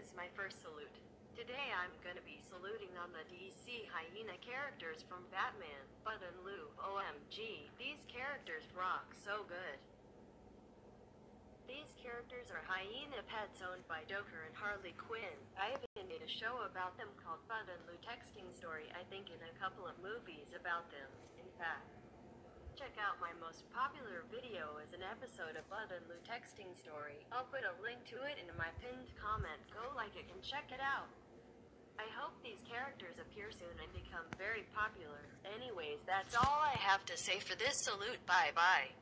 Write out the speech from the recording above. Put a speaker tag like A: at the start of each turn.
A: is my first salute. Today I'm gonna be saluting on the DC Hyena characters from Batman, Bud and Lou. OMG, these characters rock so good. These characters are hyena pets owned by Joker and Harley Quinn. I even made a show about them called Bud and Lou Texting Story, I think in a couple of movies about them, in fact. Check out my most popular video as an episode of Bud and Lou Texting Story. I'll put a link to it in my pinned comment. Go like it and check it out. I hope these characters appear soon and become very popular. Anyways, that's all I have to say for this salute. Bye bye.